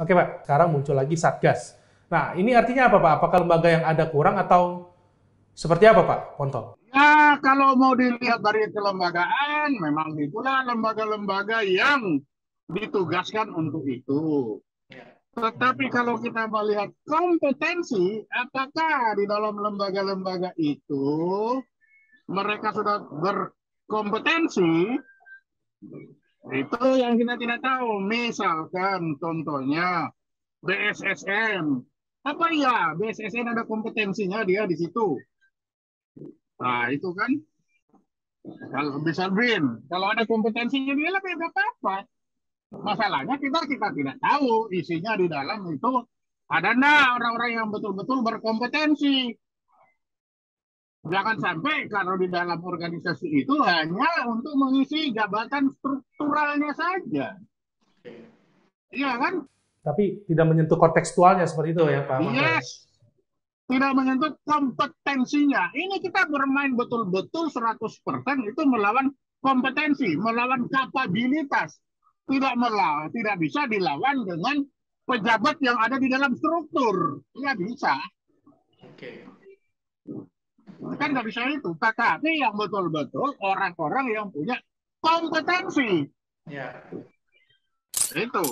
Oke Pak, sekarang muncul lagi Satgas. Nah, ini artinya apa Pak? Apakah lembaga yang ada kurang atau seperti apa Pak Ponto? Ya, kalau mau dilihat dari kelembagaan, memang itulah lembaga-lembaga yang ditugaskan untuk itu. Tetapi kalau kita melihat kompetensi, apakah di dalam lembaga-lembaga itu mereka sudah berkompetensi? Itu yang kita tidak tahu. Misalkan contohnya BSSN. Apa iya BSSN ada kompetensinya dia di situ? Nah itu kan kalau bisa BIN, kalau ada kompetensinya dia lebih apa-apa. Masalahnya kita kita tidak tahu isinya di dalam itu ada enggak orang-orang yang betul-betul berkompetensi. Jangan sampai kalau di dalam organisasi itu hanya untuk mengisi jabatan strukturalnya saja. Iya kan? Tapi tidak menyentuh kontekstualnya seperti itu ya Pak. Yes. Tidak menyentuh kompetensinya. Ini kita bermain betul-betul 100% itu melawan kompetensi, melawan kapabilitas. Tidak melawan, tidak bisa dilawan dengan pejabat yang ada di dalam struktur. Tidak bisa. Oke. Kan nggak bisa itu. Tetapi yang betul-betul orang-orang yang punya kompetensi. Ya. Itu.